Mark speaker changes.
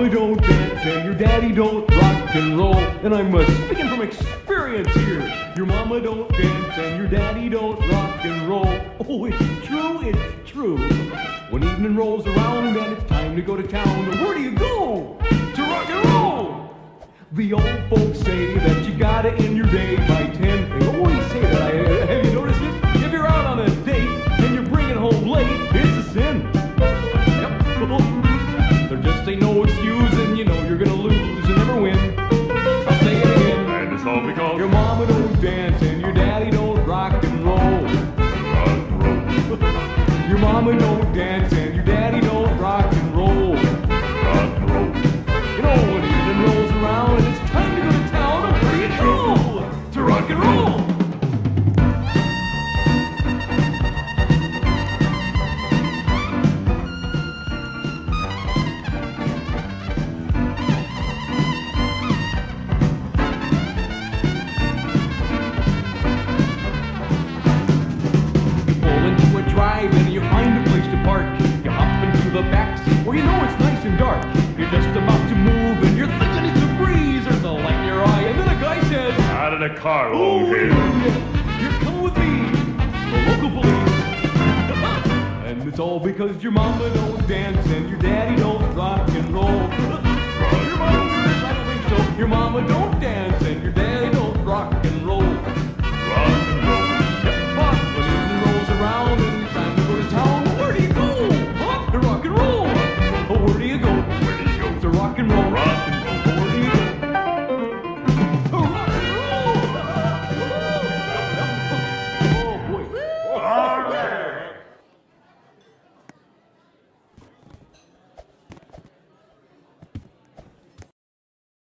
Speaker 1: mama don't dance and your daddy don't rock and roll. And I'm speaking from experience here. Your mama don't dance and your daddy don't rock and roll. Oh, it's true, it's true. When evening rolls around and it's time to go to town, where do you go? To rock and roll. The old folks say that you gotta end your day by 10. Ain't no excuse, and you know you're gonna lose and never win. I'll say it again.
Speaker 2: And it's all because
Speaker 1: Your mama don't dance and your daddy don't rock and roll.
Speaker 2: rock and roll,
Speaker 1: Your mama don't dance and dark. You're just about to move and you're thinking it's a breeze. There's a light in your eye, and then a guy says,
Speaker 2: Out of the car,
Speaker 1: Oh,
Speaker 2: old
Speaker 1: wait a
Speaker 2: head.
Speaker 1: minute. You're coming with me, the local police. And it's all because your mama don't dance and your daddy don't rock and roll. where do you go? Where do you go? To rock and roll. Rock and roll.